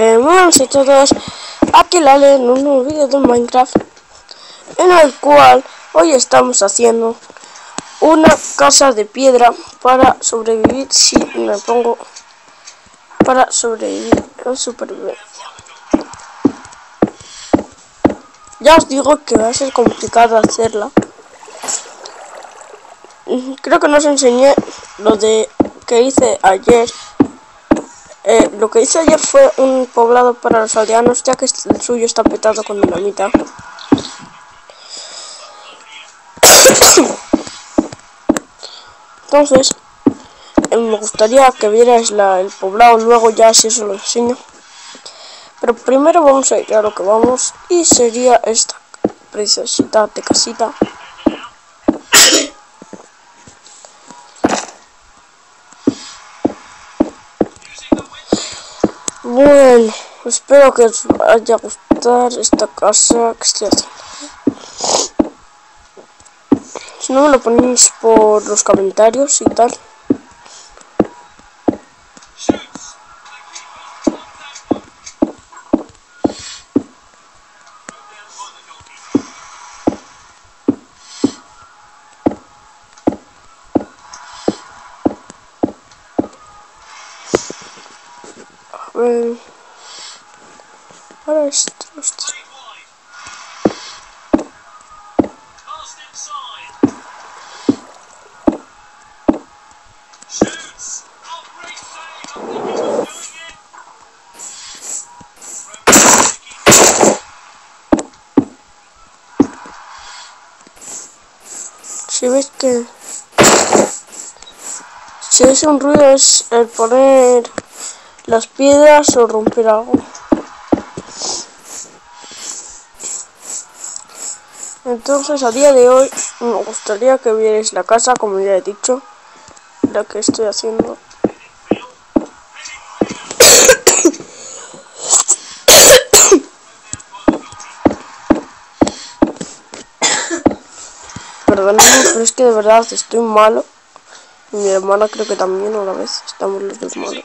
Eh, buenas a todos, aquí Lale en un nuevo vídeo de Minecraft en el cual hoy estamos haciendo una casa de piedra para sobrevivir si me pongo para sobrevivir en supervivencia. Ya os digo que va a ser complicado hacerla. Creo que no os enseñé lo de que hice ayer eh, lo que hice ayer fue un poblado para los aldeanos, ya que el suyo está petado con dinamita. Entonces, eh, me gustaría que vierais el poblado, luego ya si eso lo enseño. Pero primero vamos a ir a lo que vamos, y sería esta preciosidad de casita. Bueno, espero que os vaya a gustar esta casa que estoy haciendo. Si no me lo ponéis por los comentarios y tal. Well, ahora esto, esto. Si ves que si es un ruido es el poner las piedras o romper algo. Entonces a día de hoy me gustaría que vierais la casa, como ya he dicho, la que estoy haciendo. Perdóname, pero es que de verdad estoy malo. Mi hermana creo que también a la vez estamos los dos malos.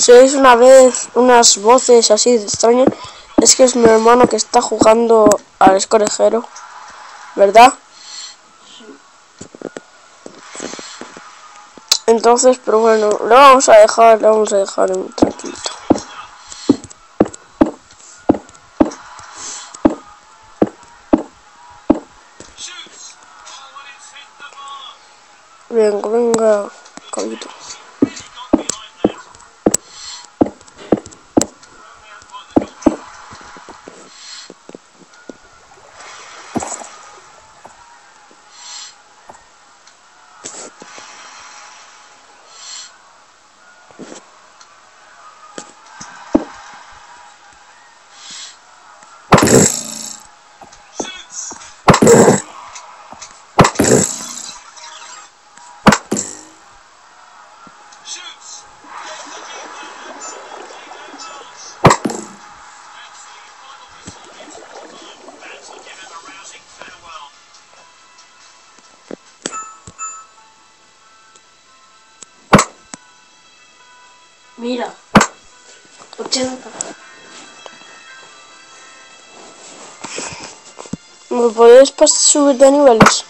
Si oís una vez unas voces así extrañas, es que es mi hermano que está jugando al escorejero, ¿verdad? Entonces, pero bueno, lo vamos a dejar, lo vamos a dejar en tranquilito. Venga, venga, cabito. Mira, 80. ¿Me puedes subir de niveles?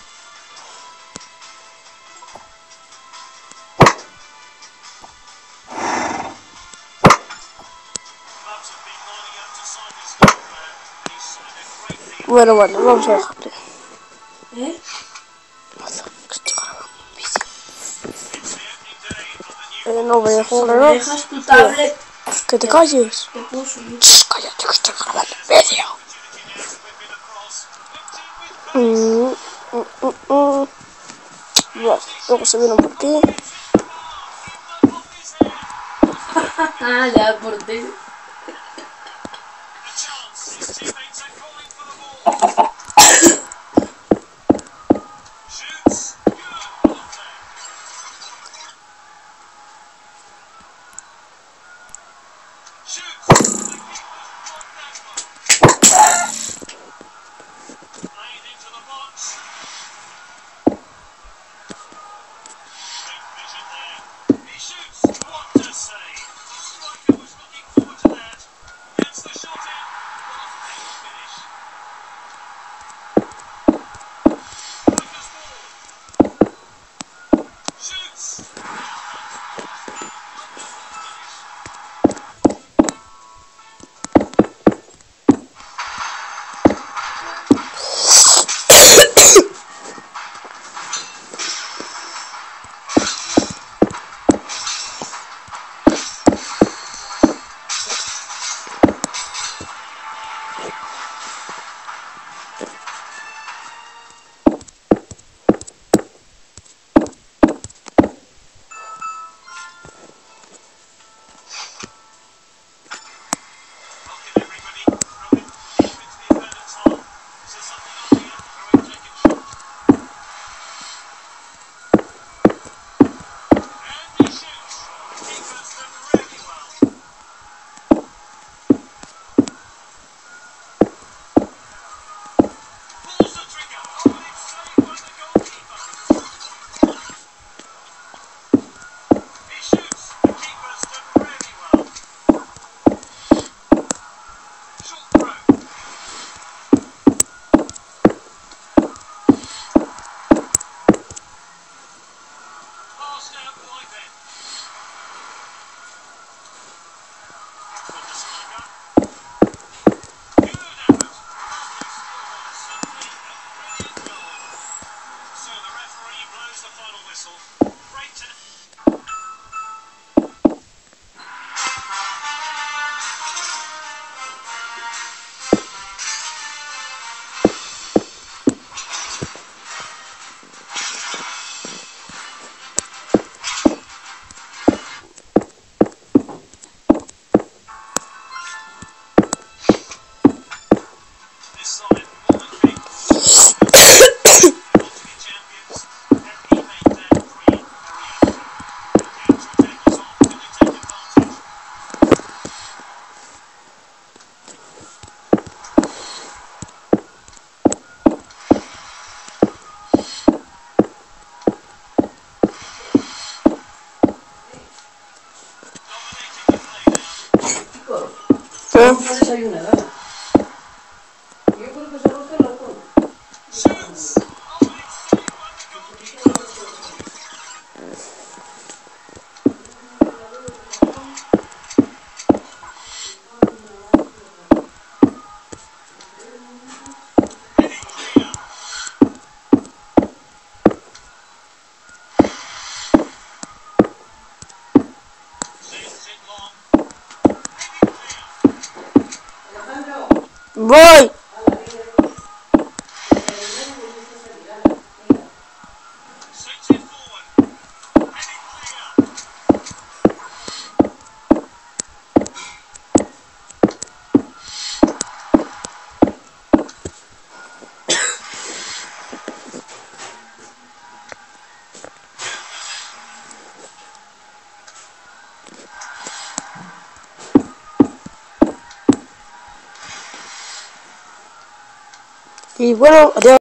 Bueno, bueno, vamos a dejarle. ¿Eh? Eh, no voy a jugar, ¿no? dejas tu tablet. Que te calles. Te puedo subir. Shh, cállate que estoy grabando el vídeo. Mm, mm, mm, mm. Vale, luego se vienen por aquí. Ah, ya por ti. Russell. chicos. Boy! Y bueno, adiós.